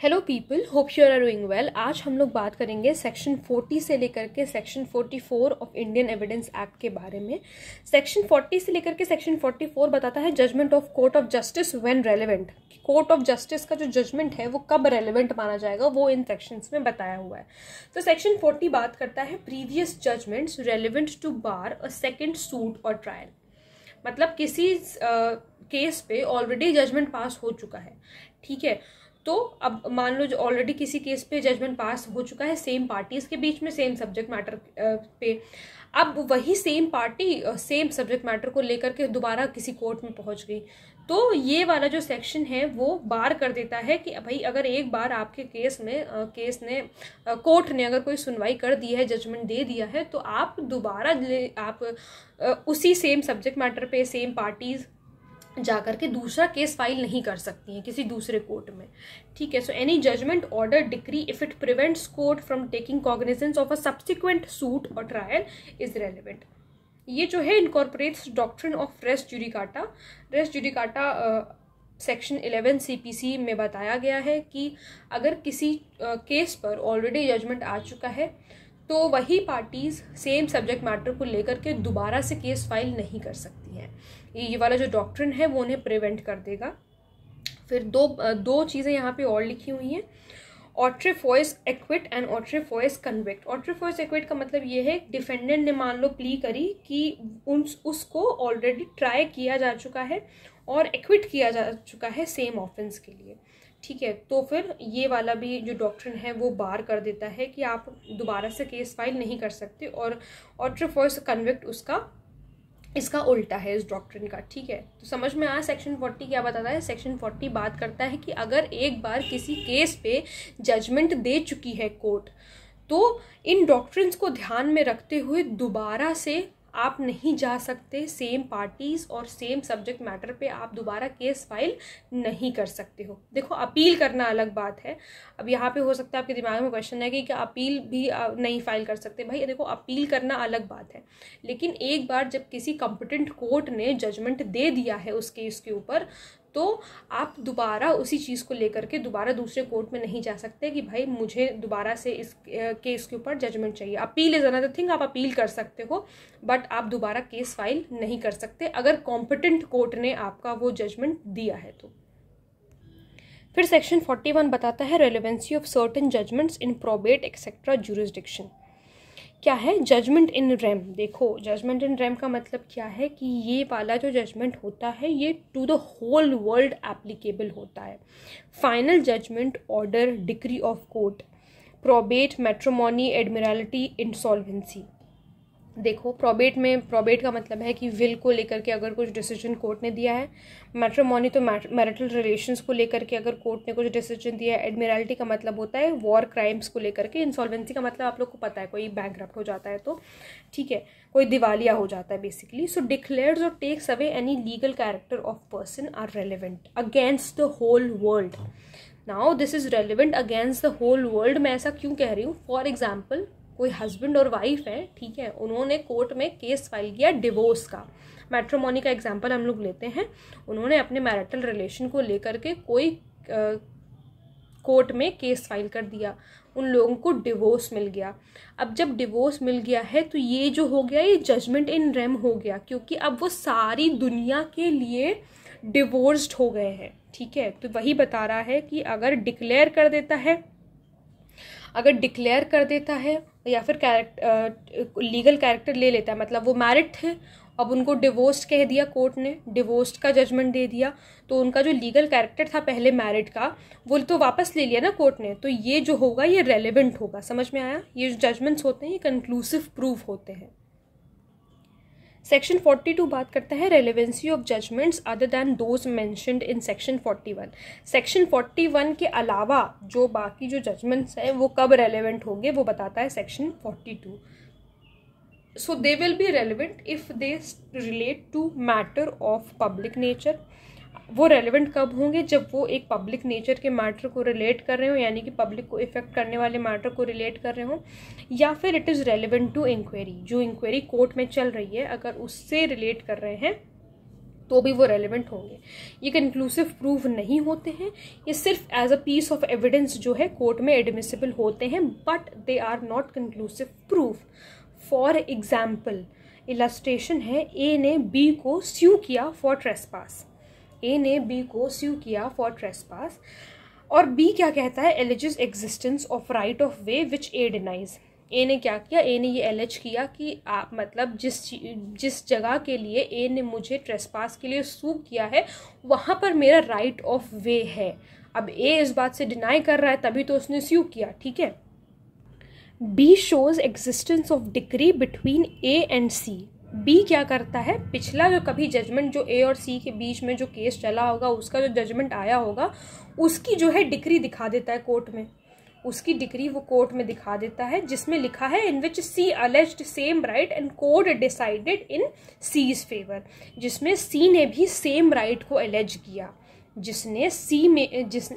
Hello people hope you are doing well आज हम लोग बात करेंगे सेक्शन 40 से लेकर के section 44 of Indian Evidence Act के बारे में। सेक्शन 40 से लेकर के सेक्शन 44 बताता है judgment of court of justice when relevant court of justice का जो जजमेंट है वो कब रेलेवेंट माना जाएगा वो इन सेक्शंस में बताया हुआ है। तो सेक्शन 40 बात करता है previous judgments relevant to bar a second suit और ट्रायल मतलब किसी केस uh, पे ऑलरेडी जजमेंट पास हो चुका है। ठीक है? तो अब मान लो जो ऑलरेडी किसी केस पे जजमेंट पास हो चुका है सेम पार्टीज़ के बीच में सेम सब्जेक्ट मैटर पे। अब वही same party same subject matter को लेकर के दोबारा किसी कोर्ट में पहुँच गई। तो ये वाला जो सेक्शन है, वो बार कर देता है कि भाई, अगर एक बार आपके केस में केस ने कोर्ट ने अगर कोई सुनवाई कर दी है जजमेंट दे दिया है तो आप दोबारा आप उसी सेम सब्जेक्ट मैटर पे सेम पार्टीज़ जाकर के दूसरा केस फ़ाइल नहीं कर सकती हैं किसी दूसरे कोर्ट में। ठीक है so any judgment order decree if it prevents court from taking cognizance of a subsequent suit और ट्रायल इज़ रेलिवेंट ये जो है incorporates doctrine of res judicata res judicata section eleven C में बताया गया है कि अगर किसी केस uh, पर ऑलरेडी जजमेंट आ चुका है तो वही पार्टीज़ सेम सब्जेक्ट मैटर को लेकर के दोबारा से केस फ़ाइल नहीं कर सकती हैं। ये वाला जो डॉक्ट्रिन है, वो उन्हें प्रिवेंट कर देगा। फिर दो दो चीज़ें यहाँ पे और लिखी हुई हैं। Autrefois acquit and autrefois convict autrefois acquit का मतलब ये है डिफेंडेंट ने मान लो प्ली करी कि उन, उसको ऑलरेडी ट्राई किया जा चुका है और एक्विट किया जा चुका है सेम ऑफेंस के लिए। ठीक है तो फिर ये वाला भी जो डॉक्ट्रिन है वो बार कर देता है कि आप दोबारा से केस फ़ाइल नहीं कर सकते और ऑट्रीफॉइस कन्विक्ट उसका, इसका उल्टा है इस डॉक्ट्रिन का, ठीक है? तो समझ में आया सेक्शन फोर्टी क्या बताता है? सेक्शन फोर्टी बात करता है कि अगर एक बार किसी केस पे जजमेंट दे चुकी है कोर्ट तो इन डॉक्ट्रिन्स को ध्यान में रखते हुए दोबारा से आप नहीं जा सकते सेम पार्टीज़ और सेम सब्जेक्ट मैटर पे आप दोबारा केस फ़ाइल नहीं कर सकते हो। देखो अपील करना अलग बात है। अब यहाँ पे हो सकता है आपके दिमाग में क्वेश्चन है कि क्या अपील भी नहीं फ़ाइल कर सकते। भाई देखो अपील करना अलग बात है। लेकिन एक बार जब किसी कॉम्पिटेंट कोर्ट ने जजमेंट दे दिया है उस केस के ऊपर तो आप दोबारा उसी चीज़ को लेकर के दोबारा दूसरे कोर्ट में नहीं जा सकते कि भाई मुझे दोबारा से इस केस के ऊपर जजमेंट चाहिए। अपील इज़ अनदर थिंग आप अपील कर सकते हो बट आप दोबारा केस फ़ाइल नहीं कर सकते। अगर कॉम्पिटेंट कोर्ट ने आपका वो जजमेंट दिया है तो। फिर सेक्शन फोर्टी वन बताता है relevancy of certain judgments in probate etcetera jurisdiction क्या है? जजमेंट इन रैम देखो जजमेंट इन रैम का मतलब क्या है कि ये वाला जो जजमेंट होता है, ये to the whole world applicable होता है। Final judgment order decree of court probate matrimony admiralty insolvency देखो प्रोबेट में प्रोबेट का मतलब है कि विल को लेकर के अगर कुछ डिसीज़न कोर्ट ने दिया है मैट्रोमोनी तो मैरिटल रिलेशंस को लेकर के अगर कोर्ट ने कुछ डिसीज़न दिया है एडमिरालिटी का मतलब होता है वॉर क्राइम्स को लेकर के इंसॉल्वेंसी का मतलब आप लोग को पता है, कोई बैंक हो जाता है तो ठीक है, कोई दिवालिया हो जाता है बेसिकली सो डिक्लेयर्स और takes away any legal character of person are relevant against the whole world now this is relevant against the whole world मैं ऐसा क्यों कह रही हूँ? फॉर एग्ज़ाम्पल कोई हस्बैंड और वाइफ है, ठीक है, उन्होंने कोर्ट में केस फ़ाइल किया डिवोर्स का। मैट्रोमोनी का एग्ज़ाम्पल हम लोग लेते हैं। उन्होंने अपने मैरिटल रिलेशन को लेकर के कोई कोर्ट में केस फ़ाइल कर दिया। उन लोगों को डिवोर्स मिल गया। अब जब डिवोर्स मिल गया है तो ये जो हो गया, ये जजमेंट इन रेम हो गया, क्योंकि अब वो सारी दुनिया के लिए डिवोर्स्ड हो गए हैं, ठीक है। तो वही बता रहा है कि अगर डिक्लेयर कर देता है, अगर डिक्लेयर कर देता है या फिर कैरेक्टर लीगल कैरेक्टर ले लेता है। मतलब वो मैरिड थे, अब उनको डिवोर्स कह दिया कोर्ट ने डिवोर्स का जजमेंट दे दिया। तो उनका जो लीगल कैरेक्टर था पहले मैरिड का, वो तो वापस ले लिया ना कोर्ट ने। तो ये जो होगा, ये रेलिवेंट होगा। समझ में आया? ये जो जजमेंट्स होते हैं, ये कंक्लूसिव प्रूफ होते हैं। सेक्शन 42 बात करता है relevancy of judgments other than those mentioned in section 41 section 41 के अलावा जो बाकी जो जजमेंट्स हैं, वो कब रेलिवेंट होंगे, वो बताता है section 42 so they will be relevant if they relate to matter of public nature वो रेलिवेंट कब होंगे जब वो एक पब्लिक नेचर के मैटर को रिलेट कर रहे हो, यानी कि पब्लिक को इफ़ेक्ट करने वाले मैटर को रिलेट कर रहे हो, या फिर it is relevant to inquiry जो इंक्वायरी कोर्ट में चल रही है, अगर उससे रिलेट कर रहे हैं तो भी वो रेलिवेंट होंगे। ये कंक्लूसिव प्रूफ नहीं होते हैं, ये सिर्फ़ as a piece of evidence जो है कोर्ट में एडमिसिबल होते हैं but they are not conclusive proof for example illustration है ए ने बी को स्यू किया फॉर ट्रेसपास ए ने बी को स्यू किया फॉर ट्रेसपास और बी क्या कहता है? Alleges existence of right of way which A denies A ने क्या किया? ए ने ये एलिज किया कि आप मतलब जिस जिस जगह के लिए ए ने मुझे ट्रेसपास के लिए सू किया है, वहाँ पर मेरा राइट ऑफ़ वे है। अब ए इस बात से डिनाई कर रहा है, तभी तो उसने स्यू किया, ठीक है? B shows existence of decree between A and C B क्या करता है? पिछला जो कभी जजमेंट जो ए और सी के बीच में जो केस चला होगा, उसका जो जजमेंट आया होगा, उसकी जो है डिग्री दिखा देता है कोर्ट में। उसकी डिग्री वो कोर्ट में दिखा देता है, जिसमें लिखा है in which C alleged same right and court decided in C's favour जिसमें सी ने भी सेम राइट को अलेज किया। जिसने सी में, जिस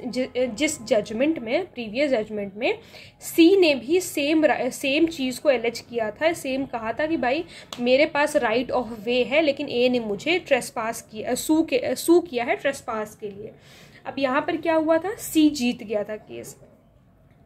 जिस जजमेंट में प्रीवियस जजमेंट में, सी ने भी सेम सेम चीज़ को एलेज किया था सेम कहा था कि भाई मेरे पास राइट ऑफ़ वे है, लेकिन ए ने मुझे ट्रेस पास किया सू के सू किया है ट्रेस पास के लिए। अब यहाँ पर क्या हुआ था? सी जीत गया था केस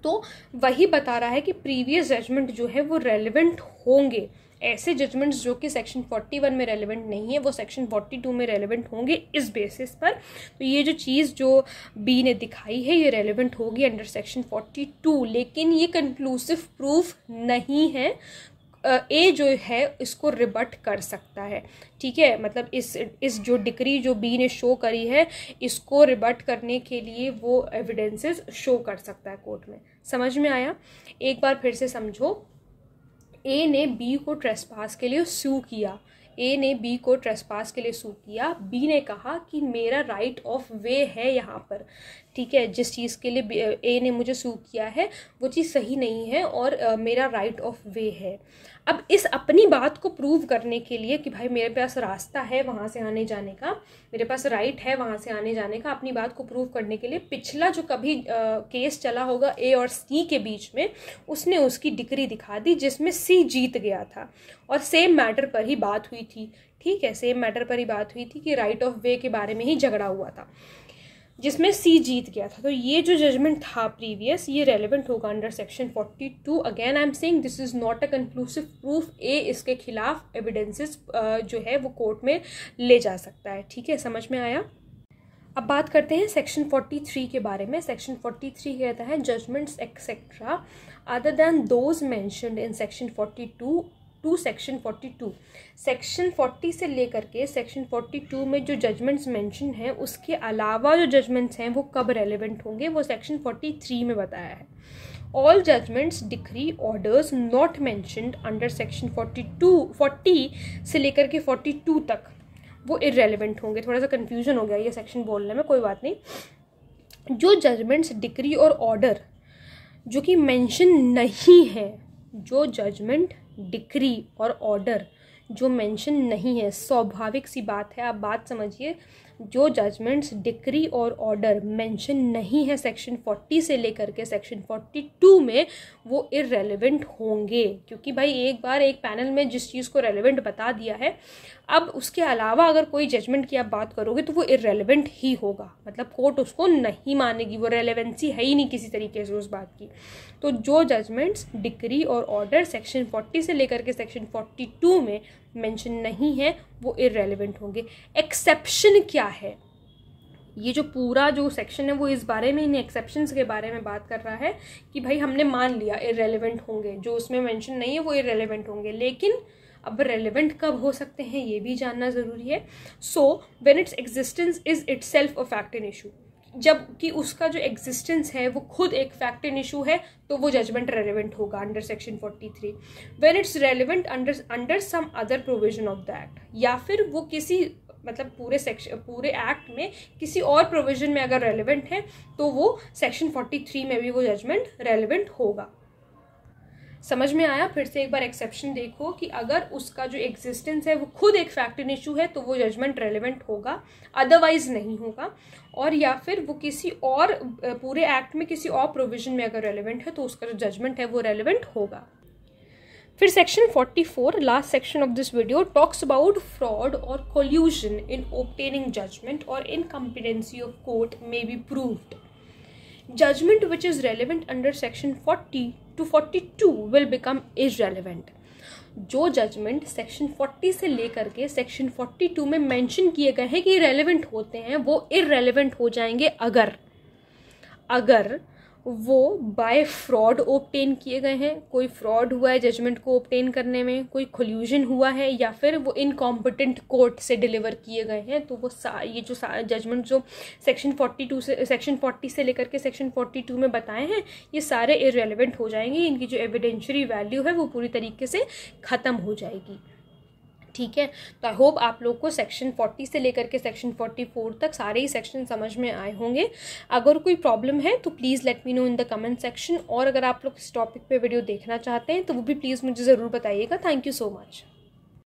तो वही बता रहा है कि प्रीवियस जजमेंट जो है वो रेलिवेंट होंगे। ऐसे जजमेंट्स जो कि सेक्शन 41 में रेलिवेंट नहीं है, वो सेक्शन 42 में रेलिवेंट होंगे इस बेसिस पर। तो ये जो चीज़ जो बी ने दिखाई है, ये रेलिवेंट होगी अंडर सेक्शन 42 लेकिन ये कंक्लूसिव प्रूफ नहीं है। ए जो है, इसको रिबट कर सकता है। ठीक है? मतलब इस इस जो डिग्री जो बी ने शो करी है, इसको रिबट करने के लिए वो एविडेंसेस शो कर सकता है कोर्ट में। समझ में आया? एक बार फिर से समझो। ए ने बी को ट्रेसपास के लिए सू किया। ए ने बी को ट्रेसपास के लिए सू किया। बी ने कहा कि मेरा राइट ऑफ़ वे है यहाँ पर। ठीक है जिस चीज़ के लिए ए ने मुझे सू किया है वो चीज़ सही नहीं है और uh, मेरा राइट ऑफ़ वे है। अब इस अपनी बात को प्रूव करने के लिए कि भाई मेरे पास रास्ता है वहाँ से आने जाने का मेरे पास राइट है वहाँ से आने जाने का अपनी बात को प्रूव करने के लिए पिछला जो कभी आ, केस चला होगा ए और सी के बीच में उसने उसकी डिग्री दिखा दी जिसमें सी जीत गया था और सेम मैटर पर ही बात हुई थी ठीक है सेम मैटर पर ही बात हुई थी कि राइट ऑफ़ वे के बारे में ही झगड़ा हुआ था। जिसमें सी जीत गया था। तो ये जो जजमेंट था प्रीवियस ये रेलिवेंट होगा under section 42 again I am saying this is not a conclusive proof A इसके खिलाफ एविडेंसेस जो है, वो कोर्ट में ले जा सकता है। ठीक है, समझ में आया? अब बात करते हैं सेक्शन 43 के बारे में। सेक्शन 43 कहता है judgments etcetera other than those mentioned in section 42 to section forty two. Section forty से लेकर के सेक्शन फोर्टी टू में जो जजमेंट्स मेंशन हैं, उसके अलावा जो जजमेंट्स हैं, वो कब रेलिवेंट होंगे, वो सेक्शन फोर्टी थ्री में बताया है। All judgments decree orders not mentioned under section forty two forty से लेकर के फोर्टी टू तक वो इरेलीवेंट होंगे। थोड़ा सा कन्फ्यूज़न हो गया ये सेक्शन बोलने में, कोई बात नहीं। जो जजमेंट्स डिग्री और ऑर्डर जो कि मेंशन नहीं है, जो जजमेंट डिक्री और ऑर्डर जो मेंशन नहीं है स्वाभाविक सी बात है आप बात समझिए। जो जजमेंट्स डिक्री और ऑर्डर मेंशन नहीं है सेक्शन 40 से लेकर के सेक्शन 42 में, वो इरेलीवेंट होंगे। क्योंकि भाई एक बार एक पैनल में जिस चीज़ को रेलिवेंट बता दिया है, अब उसके अलावा अगर कोई जजमेंट की आप बात करोगे तो वो इरेलीवेंट ही होगा। मतलब कोर्ट उसको नहीं मानेगी, वो रेलिवेंसी है ही नहीं किसी तरीके से उस बात की। तो जो जजमेंट्स डिग्री और ऑर्डर सेक्शन 40 से लेकर के सेक्शन 42 में मेंशन नहीं है वो इरेलीवेंट होंगे। एक्सेप्शन क्या है? ये जो पूरा जो सेक्शन है, वो इस बारे में, इन एक्सेप्शंस के बारे में बात कर रहा है कि भाई हमने मान लिया इरेलीवेंट होंगे। जो उसमें मेंशन नहीं है, वो इरेलीवेंट होंगे। लेकिन अब रेलिवेंट कब हो सकते हैं, ये भी जानना ज़रूरी है। So when its existence is itself a in issue जब कि उसका जो एग्जिस्टेंस है, वो खुद एक फैक्ट एंड इशू है तो वो जजमेंट रेलिवेंट होगा under section 43 when it's relevant under under some other provision of the act या फिर वो किसी मतलब पूरे सेक्शन पूरे एक्ट में किसी और प्रोविज़न में अगर रेलिवेंट है तो वो सेक्शन 43 में भी वो जजमेंट रेलिवेंट होगा। समझ में आया? फिर से एक बार एक्सेप्शन देखो कि अगर उसका जो एग्जिस्टेंस है वो खुद एक फैक्ट इन इशू है तो वो जजमेंट रेलिवेंट होगा अदरवाइज़ नहीं होगा। और या फिर वो किसी और पूरे एक्ट में किसी और प्रोविज़न में अगर रेलिवेंट है तो उसका जो जजमेंट है वो रेलिवेंट होगा। फिर section 44 last section of this video talks about fraud और कोल्यूशन इन ओप्टेनिंग जजमेंट और incompetency of court may be proved judgment which is relevant under section 40 to 42 will become is relevant जो judgment section 40 से लेकर के section 42 में mention किए गए हैं कि रेलिवेंट होते हैं, वो इरेलीवेंट हो जाएँगे अगर। अगर वो बाय फ्रॉड ओपटेन किए गए हैं। कोई फ्रॉड हुआ है जजमेंट को ओपटेन करने में, कोई खोल्यूजन हुआ है या फिर वो इनकॉम्पिटेंट कोर्ट से डिलीवर किए गए हैं तो वो सा ये जो जजमेंट जो सेक्शन 42 से सेक्शन 40 से लेकर के सेक्शन 42 में बताए हैं, ये सारे इरेलीवेंट हो जाएँगे। इनकी जो एविडेंशरी वैल्यू है वो पूरी तरीके से ख़त्म हो जाएगी। ठीक है? तो आई होप आप लोग को सेक्शन फोर्टी से लेकर के सेक्शन फोर्टी फोर तक सारे ही सेक्शन समझ में आए होंगे। अगर कोई प्रॉब्लम है तो please let me know in the comment section और अगर आप लोग इस टॉपिक पे वीडियो देखना चाहते हैं तो वो भी प्लीज़ मुझे ज़रूर बताइएगा। Thank you so much